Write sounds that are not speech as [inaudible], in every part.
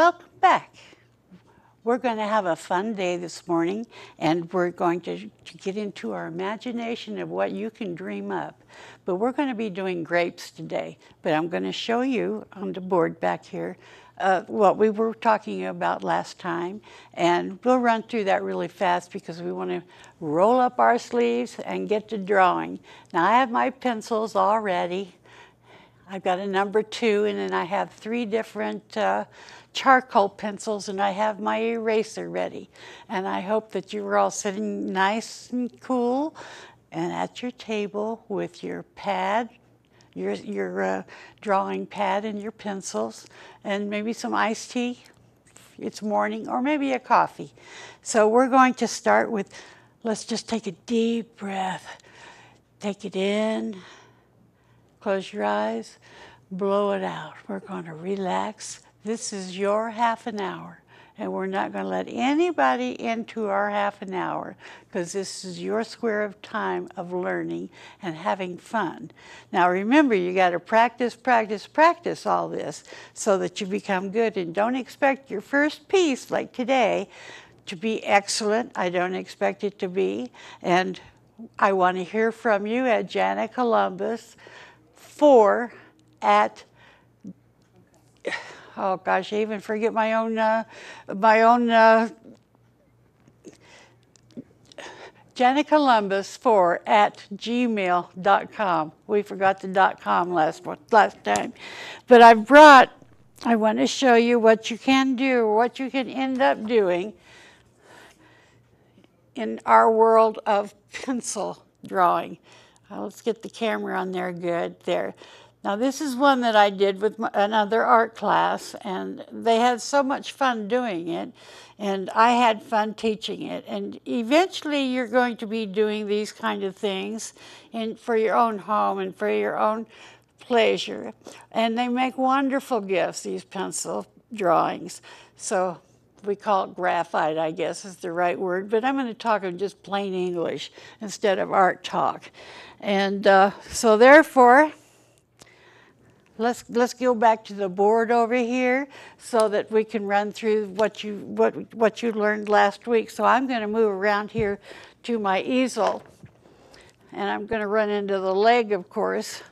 Welcome back. We're going to have a fun day this morning, and we're going to, to get into our imagination of what you can dream up. But we're going to be doing grapes today. But I'm going to show you on the board back here uh, what we were talking about last time. And we'll run through that really fast because we want to roll up our sleeves and get to drawing. Now I have my pencils all ready. I've got a number two, and then I have three different uh, charcoal pencils, and I have my eraser ready. And I hope that you are all sitting nice and cool and at your table with your pad, your, your uh, drawing pad and your pencils, and maybe some iced tea. It's morning, or maybe a coffee. So we're going to start with, let's just take a deep breath. Take it in Close your eyes, blow it out. We're going to relax. This is your half an hour, and we're not going to let anybody into our half an hour because this is your square of time of learning and having fun. Now, remember, you got to practice, practice, practice all this so that you become good, and don't expect your first piece like today to be excellent. I don't expect it to be, and I want to hear from you at Janna Columbus four at oh gosh, I even forget my own uh, my own uh, Janna Columbus 4 at gmail.com. We forgot the dot com last, last time. But I brought, I want to show you what you can do, what you can end up doing in our world of [laughs] pencil drawing. Uh, let's get the camera on there good there. Now this is one that I did with another art class and they had so much fun doing it and I had fun teaching it. And eventually you're going to be doing these kind of things in, for your own home and for your own pleasure. And they make wonderful gifts these pencil drawings. So we call it graphite, I guess is the right word, but I'm going to talk in just plain English instead of art talk. And uh, so therefore, let's let's go back to the board over here so that we can run through what you what what you learned last week. So I'm going to move around here to my easel, and I'm going to run into the leg, of course.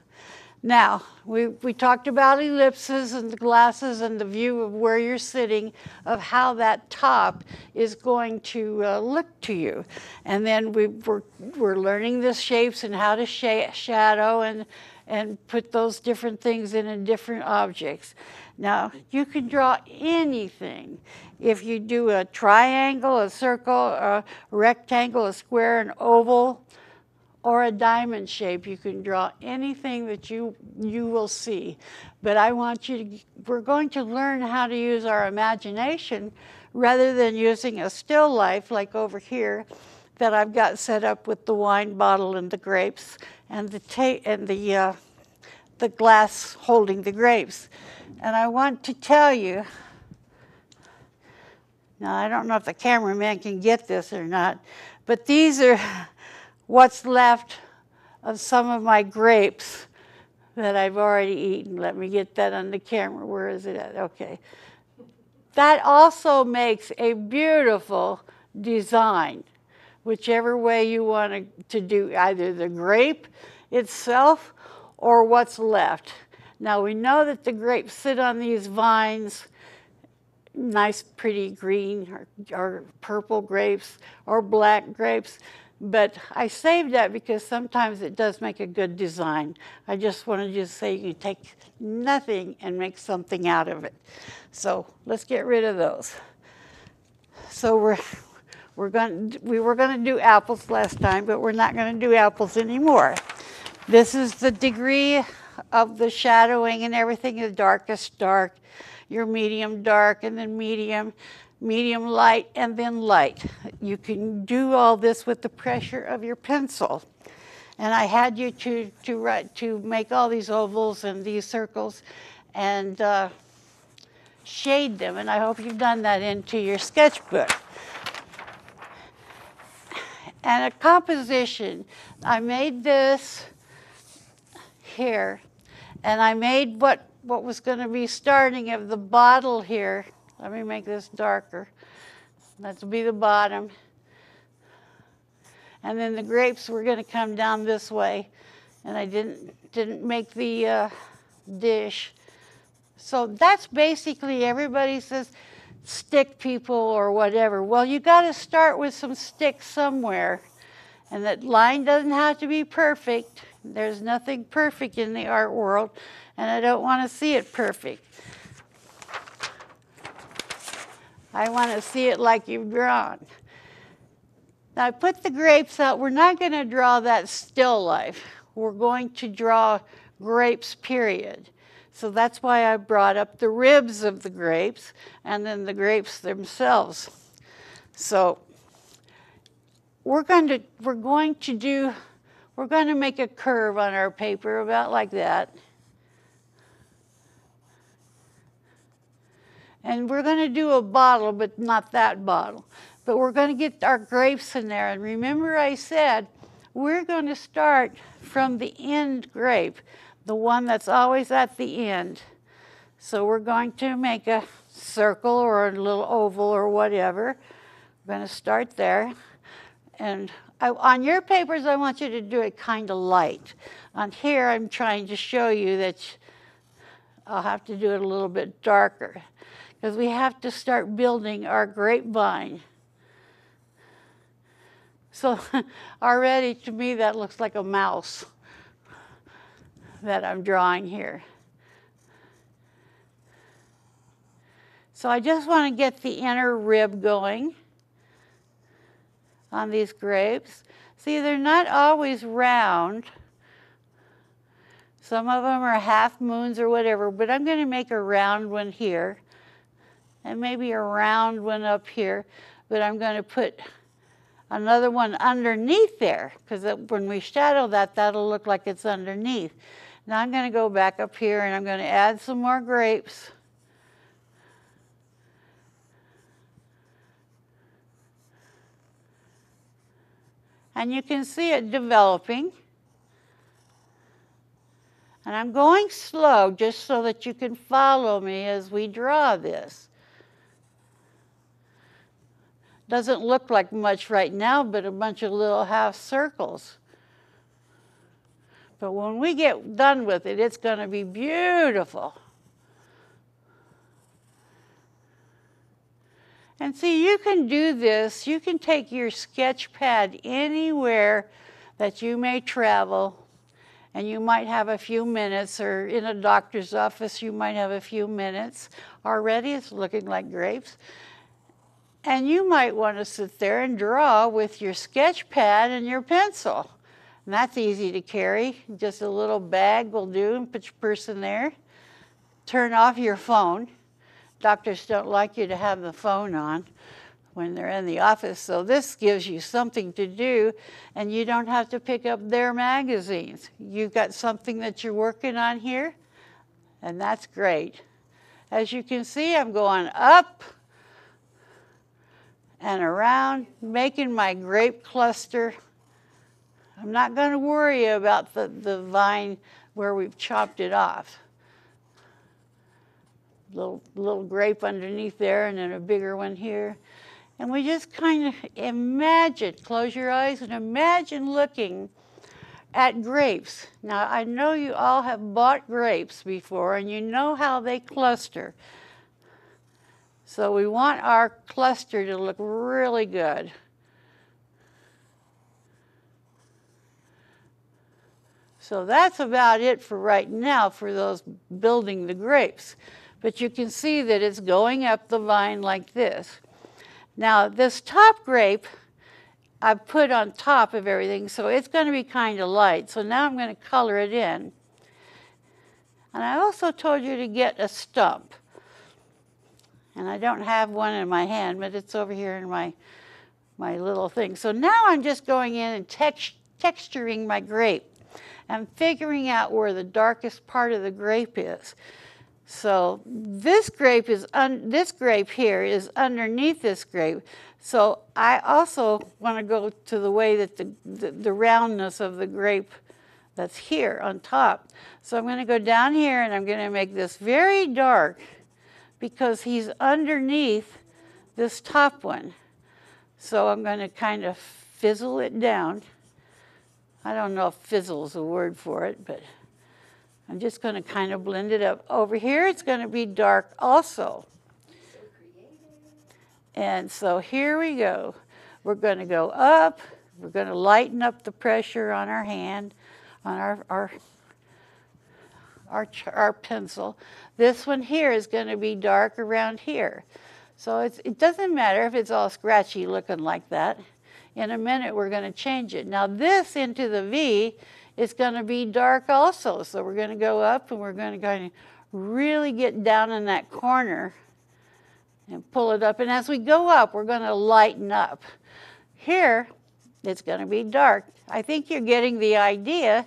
Now, we, we talked about ellipses and the glasses and the view of where you're sitting, of how that top is going to uh, look to you. And then we, we're, we're learning the shapes and how to sh shadow and, and put those different things in, in different objects. Now, you can draw anything. If you do a triangle, a circle, a rectangle, a square, an oval, or a diamond shape. You can draw anything that you, you will see. But I want you to, we're going to learn how to use our imagination rather than using a still life like over here that I've got set up with the wine bottle and the grapes and the, ta- and the, uh, the glass holding the grapes. And I want to tell you, now I don't know if the cameraman can get this or not, but these are [laughs] what's left of some of my grapes that I've already eaten. Let me get that on the camera. Where is it at? Okay. That also makes a beautiful design, whichever way you want to do either the grape itself or what's left. Now we know that the grapes sit on these vines, nice pretty green or, or purple grapes or black grapes. But I saved that because sometimes it does make a good design. I just want to say you take nothing and make something out of it. So let's get rid of those. So we're, we're going we were going to do apples last time, but we're not going to do apples anymore. This is the degree of the shadowing and everything, the darkest dark, your medium dark, and then medium medium light, and then light. You can do all this with the pressure of your pencil. And I had you to, to, write, to make all these ovals and these circles and uh, shade them. And I hope you've done that into your sketchbook. And a composition, I made this here, and I made what, what was going to be starting of the bottle here Let me make this darker. That'll be the bottom. And then the grapes were gonna come down this way. And I didn't, didn't make the uh, dish. So that's basically, everybody says stick people or whatever. Well, you gotta start with some sticks somewhere. And that line doesn't have to be perfect. There's nothing perfect in the art world, and I don't want to see it perfect. I want to see it like you've drawn. Now I put the grapes out. We're not going to draw that still life. We're going to draw grapes, period. So that's why I brought up the ribs of the grapes and then the grapes themselves. So we're going to we're going to do we're going to make a curve on our paper about like that. And we're going to do a bottle, but not that bottle. But we're going to get our grapes in there. And remember I said, we're going to start from the end grape, the one that's always at the end. So we're going to make a circle or a little oval or whatever. I'm going to start there. And I, on your papers, I want you to do it kind of light. On here, I'm trying to show you that I'll have to do it a little bit darker because we have to start building our grapevine. So [laughs] already to me that looks like a mouse that I'm drawing here. So I just want to get the inner rib going on these grapes. See, they're not always round. Some of them are half moons or whatever, but I'm going to make a round one here and maybe a round one up here, but I'm going to put another one underneath there because when we shadow that, that'll look like it's underneath. Now I'm going to go back up here and I'm going to add some more grapes. and you can see it developing. And I'm going slow just so that you can follow me as we draw this. Doesn't look like much right now, but a bunch of little half circles. But when we get done with it, it's going to be beautiful. And see, you can do this. You can take your sketch pad anywhere that you may travel, and you might have a few minutes, or in a doctor's office, you might have a few minutes. Already it's looking like grapes. And you might want to sit there and draw with your sketch pad and your pencil. And that's easy to carry. Just a little bag will do, and put your purse in there. Turn off your phone doctors don't like you to have the phone on when they're in the office. So this gives you something to do and you don't have to pick up their magazines. You've got something that you're working on here and that's great. As you can see, I'm going up and around, making my grape cluster. I'm not going to worry about the, the vine where we've chopped it off little, little grape underneath there and then a bigger one here. And we just kind of imagine, close your eyes and imagine looking at grapes. Now, I know you all have bought grapes before and you know how they cluster. So we want our cluster to look really good. So that's about it for right now for those building the grapes. But you can see that it's going up the vine like this. Now this top grape, I've put on top of everything, so it's going to be kind of light. So now I'm going to color it in. And I also told you to get a stump. And I don't have one in my hand, but it's over here in my, my little thing. So now I'm just going in and tex texturing my grape. And figuring out where the darkest part of the grape is. So this grape is this grape here is underneath this grape. So I also want to go to the way that the, the, the roundness of the grape that's here on top. So I'm going to go down here and I'm going to make this very dark, because he's underneath this top one. So I'm going to kind of fizzle it down. I don't know if fizzle is a word for it, but I'm just going to kind of blend it up. Over here, it's going to be dark also. And so here we go. We're going to go up. We're going to lighten up the pressure on our hand, on our, our, our, our pencil. This one here is going to be dark around here. So it doesn't matter if it's all scratchy looking like that. In a minute, we're going to change it. Now this into the V is going to be dark also. So we're going to go up and we're going to really get down in that corner and pull it up. And as we go up, we're going to lighten up. Here, it's going to be dark. I think you're getting the idea.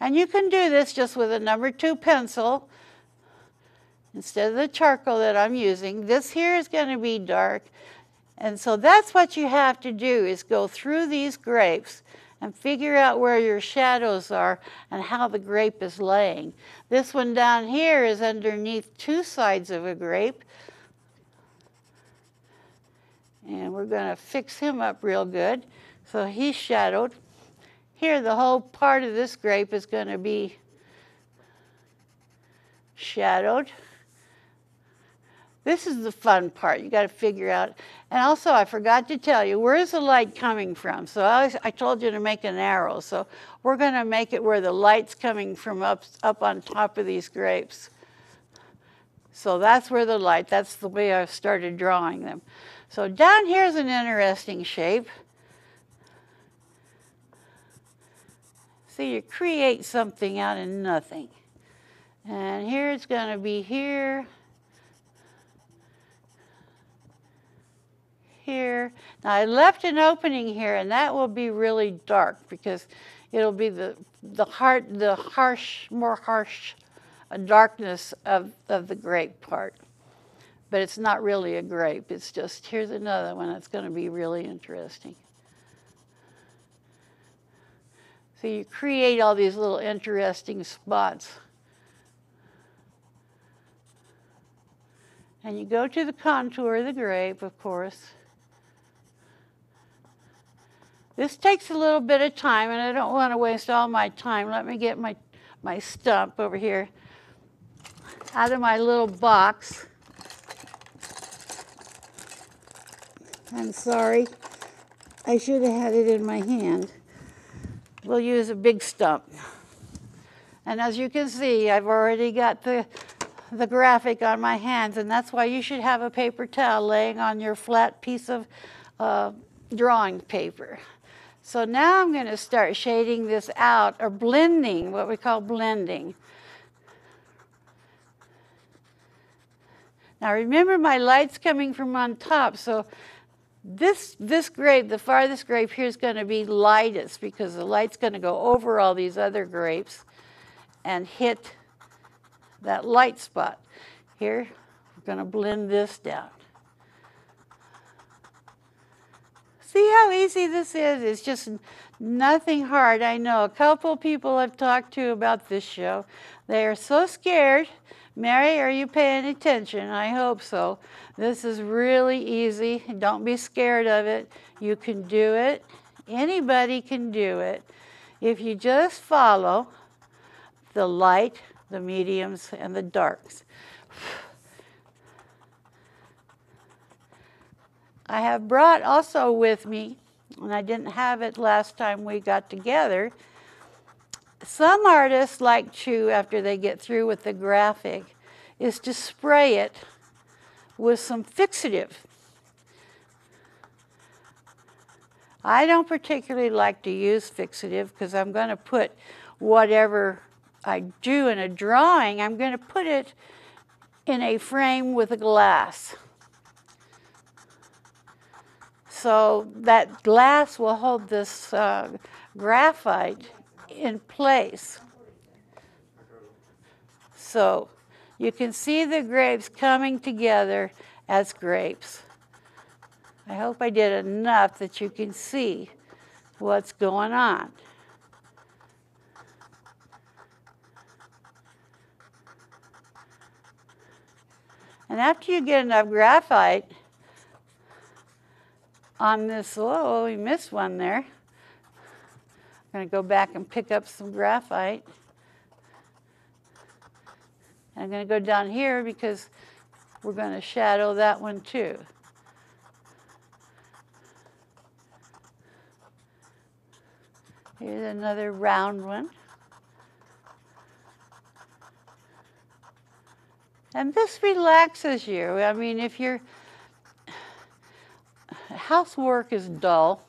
And you can do this just with a number two pencil instead of the charcoal that I'm using. This here is going to be dark. And so that's what you have to do is go through these grapes and figure out where your shadows are and how the grape is laying. This one down here is underneath two sides of a grape. And we're going to fix him up real good. So he's shadowed. Here, the whole part of this grape is going to be shadowed. This is the fun part. You got to figure out. And also, I forgot to tell you, where is the light coming from? So I, I told you to make an arrow. So we're going to make it where the light's coming from up, up on top of these grapes. So that's where the light, that's the way I started drawing them. So down here is an interesting shape. See, you create something out of nothing. And here it's going to be here. Here. Now I left an opening here and that will be really dark because it'll be the, the, heart, the harsh, more harsh uh, darkness of, of the grape part. But it's not really a grape. It's just, here's another one that's going to be really interesting. So you create all these little interesting spots. And you go to the contour of the grape, of course. This takes a little bit of time, and I don't want to waste all my time. Let me get my, my stump over here out of my little box. I'm sorry. I should have had it in my hand. We'll use a big stump. And as you can see, I've already got the, the graphite on my hands, and that's why you should have a paper towel laying on your flat piece of uh, drawing paper. So now I'm going to start shading this out or blending, what we call blending. Now remember my light's coming from on top, so this, this grape, the farthest grape here is going to be lightest because the light's going to go over all these other grapes and hit that light spot. Here, we're going to blend this down. See how easy this is? It's just nothing hard. I know a couple people I've talked to about this show. They are so scared. Mary, are you paying attention? I hope so. This is really easy. Don't be scared of it. You can do it. Anybody can do it. If you just follow the light, the mediums, and the darks. I have brought also with me, and I didn't have it last time we got together, some artists like to, after they get through with the graphite, is to spray it with some fixative. I don't particularly like to use fixative because I'm going to put whatever I do in a drawing, I'm going to put it in a frame with a glass. So that glass will hold this uh, graphite in place. So you can see the grapes coming together as grapes. I hope I did enough that you can see what's going on. And after you get enough graphite on this, oh, we missed one there. I'm gonna go back and pick up some graphite. I'm gonna go down here because we're gonna shadow that one too. Here's another round one. And this relaxes you. I mean, if your housework is dull,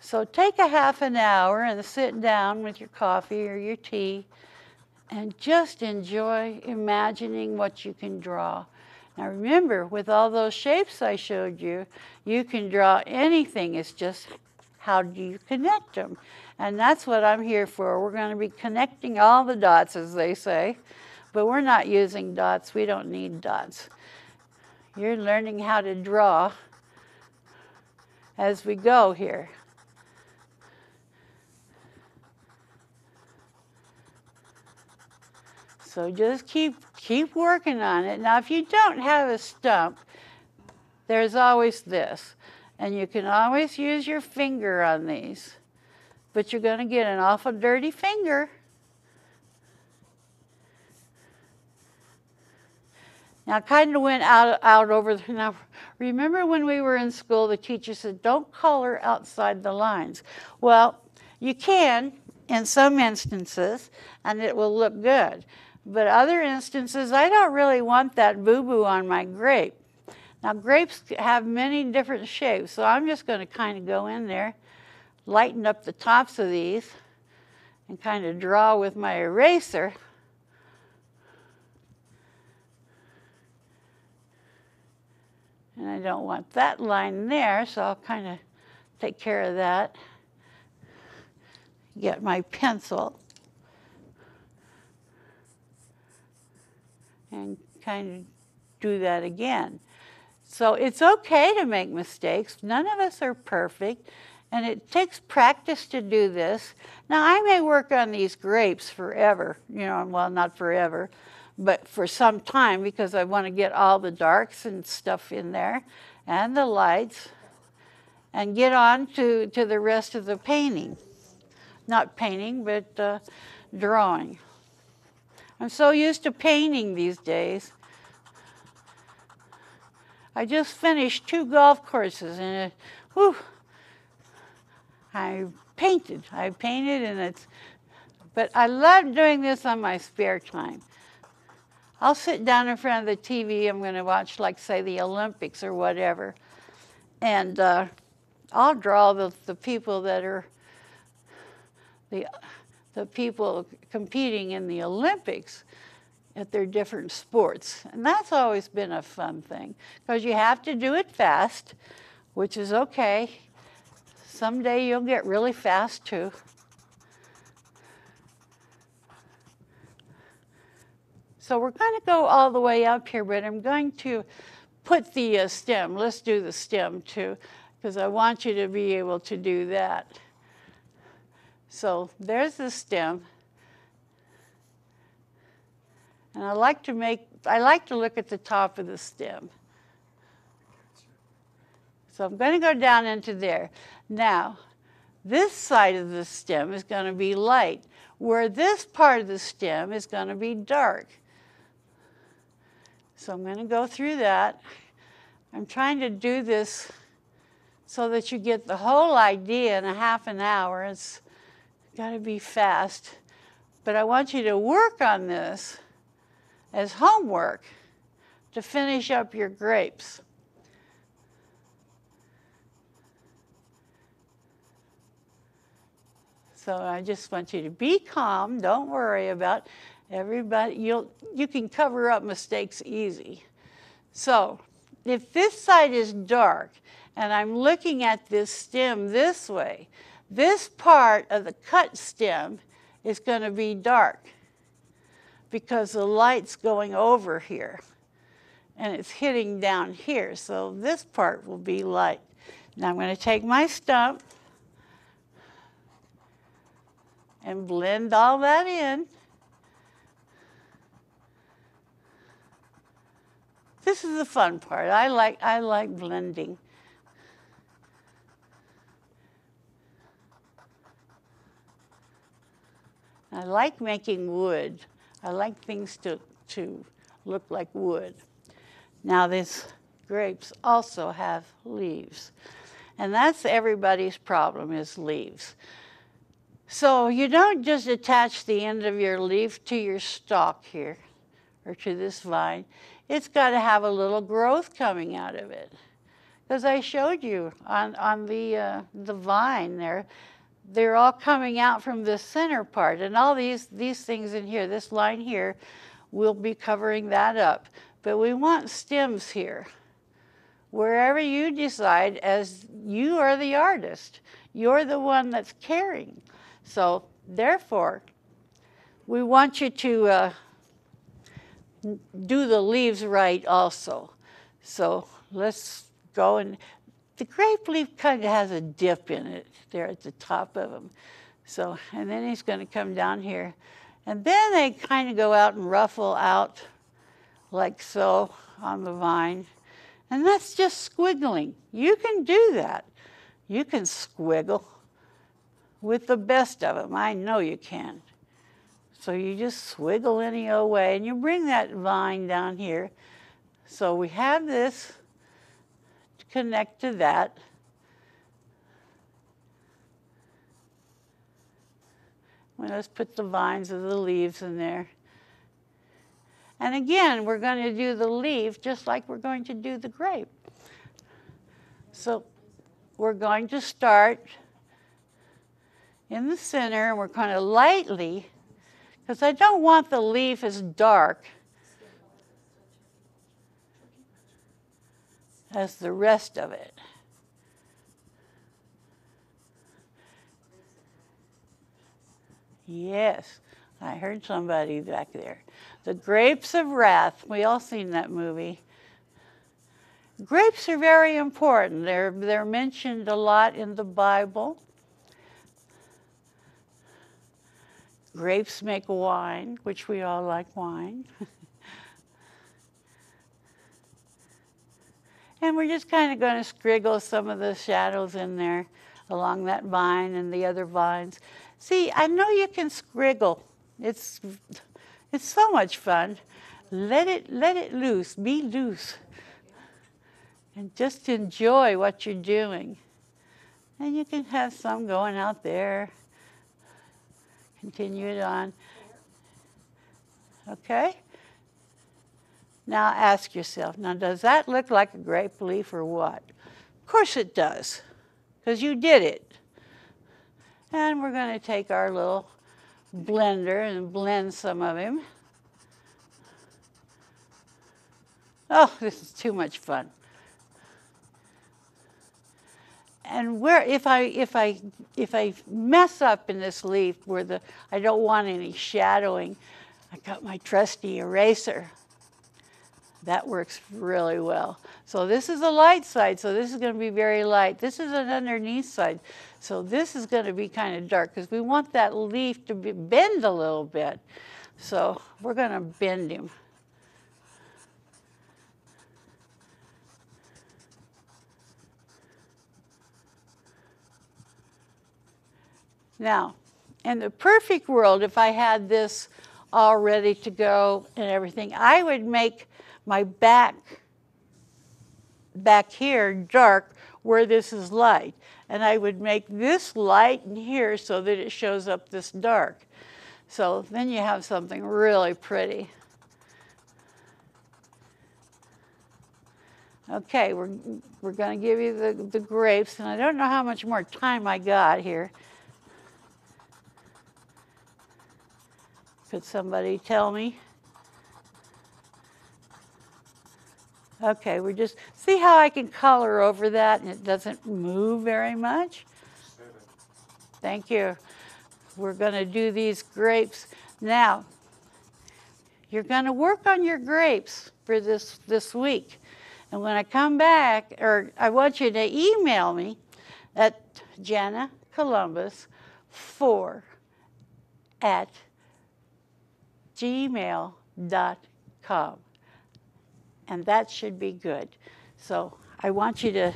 so take a half an hour and sit down with your coffee or your tea and just enjoy imagining what you can draw. Now remember, with all those shapes I showed you, you can draw anything. It's just how do you connect them? And that's what I'm here for. We're going to be connecting all the dots, as they say. But we're not using dots. We don't need dots. You're learning how to draw as we go here. So just keep keep working on it. Now if you don't have a stump, there's always this. And you can always use your finger on these. But you're going to get an awful dirty finger. Now, I kind of went out, out over, the, now, remember when we were in school, the teacher said, don't color outside the lines. Well, you can in some instances, and it will look good. But other instances, I don't really want that boo-boo on my grape. Now, grapes have many different shapes, so I'm just going to kind of go in there, lighten up the tops of these, and kind of draw with my eraser. And I don't want that line there, so I'll kind of take care of that. Get my pencil. And kind of do that again. So it's okay to make mistakes. None of us are perfect. And it takes practice to do this. Now, I may work on these grapes forever, you know, well, not forever, but for some time because I want to get all the darks and stuff in there and the lights and get on to, to the rest of the painting. Not painting, but uh, drawing. I'm so used to painting these days. I just finished two golf courses and it, whew, I painted. I painted and it's, but I love doing this on my spare time. I'll sit down in front of the TV. I'm going to watch, like, say, the Olympics or whatever. And uh, I'll draw the, the people that are the, the people competing in the Olympics at their different sports. And that's always been a fun thing because you have to do it fast, which is okay. Someday you'll get really fast too. So we're going to go all the way up here, but I'm going to put the uh, stem. Let's do the stem too, because I want you to be able to do that. So there's the stem. And I like to make, I like to look at the top of the stem. So I'm going to go down into there. Now, this side of the stem is going to be light, where this part of the stem is going to be dark. So I'm going to go through that. I'm trying to do this so that you get the whole idea in a half an hour. It's got to be fast. But I want you to work on this as homework to finish up your grapes. So I just want you to be calm. Don't worry about Everybody, you'll, you can cover up mistakes easy. So if this side is dark and I'm looking at this stem this way, this part of the cut stem is going to be dark because the light's going over here and it's hitting down here. So this part will be light. Now I'm going to take my stump and blend all that in. This is the fun part. I like, I like blending. I like making wood. I like things to, to look like wood. Now these grapes also have leaves. And that's everybody's problem is leaves. So you don't just attach the end of your leaf to your stalk here or to this vine. It's got to have a little growth coming out of it. Because I showed you on, on the, uh, the vine there, they're all coming out from the center part. And all these, these things in here, this line here, will be covering that up. But we want stems here. Wherever you decide, as you are the artist, you're the one that's caring. So therefore, we want you to uh, do the leaves right also. So let's go and the grape leaf kind of has a dip in it there at the top of them. So, and then he's going to come down here. And then they kind of go out and ruffle out like so on the vine. And that's just squiggling. You can do that. You can squiggle with the best of them. I know you can. So you just swiggle any old way and you bring that vine down here. So we have this to connect to that. Well, let's put the vines of the leaves in there. And again, we're going to do the leaf just like we're going to do the grape. So we're going to start in the center and we're going to lightly, because I don't want the leaf as dark as the rest of it. Yes, I heard somebody back there. The Grapes of Wrath. We all seen that movie. Grapes are very important. They're, they're mentioned a lot in the Bible. Grapes make wine, which we all like wine. [laughs] and we're just kind of going to scriggle some of the shadows in there along that vine and the other vines. See, I know you can scriggle. It's it's so much fun. Let it, let it loose, be loose. And just enjoy what you're doing. And you can have some going out there. Continue it on. Okay? Now ask yourself, now does that look like a grape leaf or what? Of course it does, because you did it. And we're going to take our little blender and blend some of him. Oh, this is too much fun. And where if I if I if I mess up in this leaf where the I don't want any shadowing, I got my trusty eraser. That works really well. So this is the light side, so this is going to be very light. This is an underneath side. So this is going to be kind of dark because we want that leaf to be, bend a little bit. So we're going to bend him. Now, in the perfect world, if I had this all ready to go and everything, I would make my back back here dark where this is light. And I would make this light in here so that it shows up this dark. So then you have something really pretty. Okay, we're, we're going to give you the, the grapes, and I don't know how much more time I got here. Could somebody tell me? Okay, we're just, see how I can color over that and it doesn't move very much? Thank you. We're going to do these grapes. Now, you're going to work on your grapes for this, this week. And when I come back, or I want you to email me at Janna Columbus 4 at gmail.com. and that should be good. So I want you to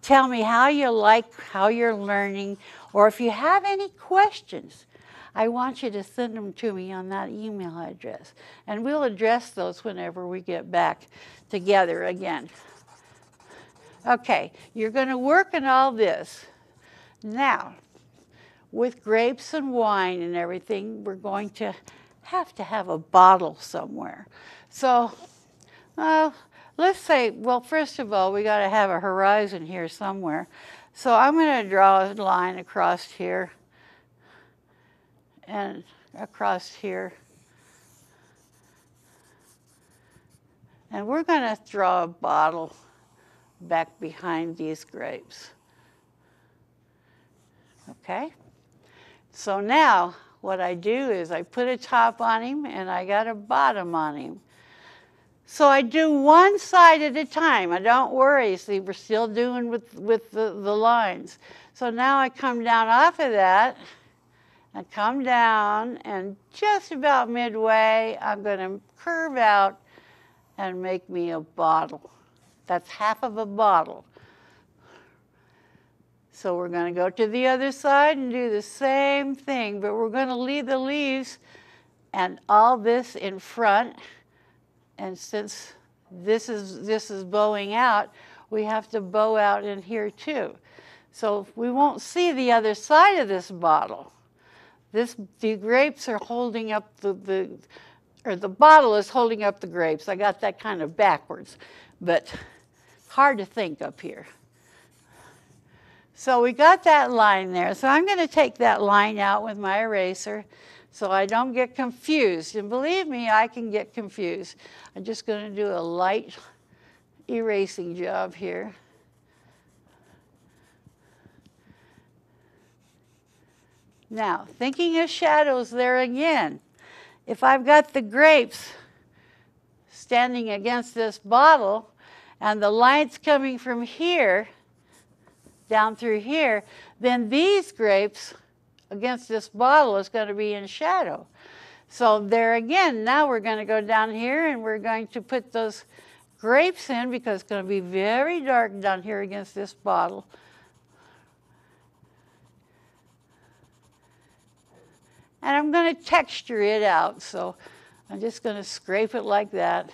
tell me how you like, how you're learning, or if you have any questions, I want you to send them to me on that email address. And we'll address those whenever we get back together again. Okay, you're going to work on all this. Now, with grapes and wine and everything, we're going to have to have a bottle somewhere. So, let's say, well, first of all, we got to have a horizon here somewhere. So I'm going to draw a line across here and across here. And we're going to draw a bottle back behind these grapes. Okay? So now what I do is I put a top on him and I got a bottom on him. So I do one side at a time. I don't worry. See, we're still doing with, with the, the lines. So now I come down off of that. I come down and just about midway, I'm going to curve out and make me a bottle. That's half of a bottle. So we're going to go to the other side and do the same thing, but we're going to leave the leaves and all this in front. And since this is, this is bowing out, we have to bow out in here too. So we won't see the other side of this bottle. This, the grapes are holding up the, the, or the bottle is holding up the grapes. I got that kind of backwards, but hard to think up here. So we got that line there. So I'm going to take that line out with my eraser so I don't get confused. And believe me, I can get confused. I'm just going to do a light erasing job here. Now, thinking of shadows there again, if I've got the grapes standing against this bottle and the light's coming from here down through here, then these grapes against this bottle is going to be in shadow. So there again, now we're going to go down here and we're going to put those grapes in because it's going to be very dark down here against this bottle. And I'm going to texture it out. So I'm just going to scrape it like that.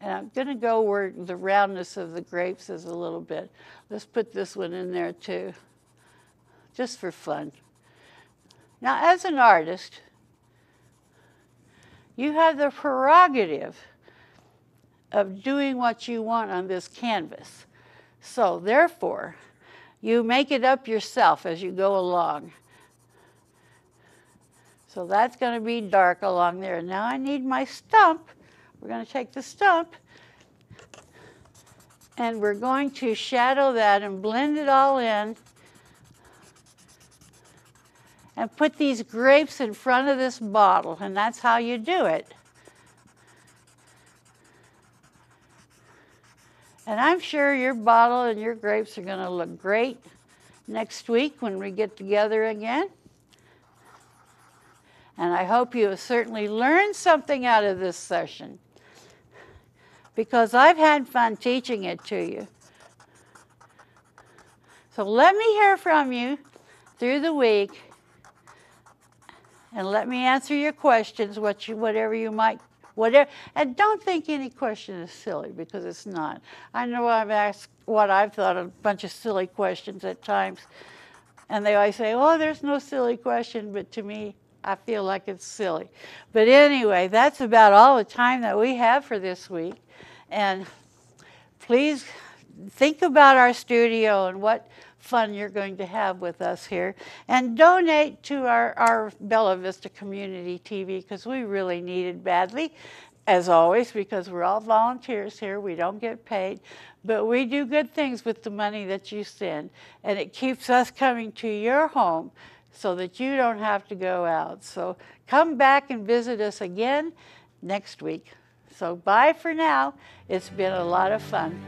And I'm going to go where the roundness of the grapes is a little bit. Let's put this one in there too, just for fun. Now, as an artist, you have the prerogative of doing what you want on this canvas. So therefore, you make it up yourself as you go along. So that's going to be dark along there. Now I need my stump. We're going to take the stump and we're going to shadow that and blend it all in and put these grapes in front of this bottle and that's how you do it. And I'm sure your bottle and your grapes are going to look great next week when we get together again. And I hope you have certainly learned something out of this session because I've had fun teaching it to you. So let me hear from you through the week and let me answer your questions, what you, whatever you might, whatever. And don't think any question is silly because it's not. I know I've asked what I've thought a bunch of silly questions at times. And they always say, oh, there's no silly question, but to me, I feel like it's silly. But anyway, that's about all the time that we have for this week. And please think about our studio and what fun you're going to have with us here. And donate to our, our Bella Vista Community TV because we really need it badly, as always, because we're all volunteers here. We don't get paid. But we do good things with the money that you send. And it keeps us coming to your home so that you don't have to go out. So come back and visit us again next week. So bye for now. It's been a lot of fun.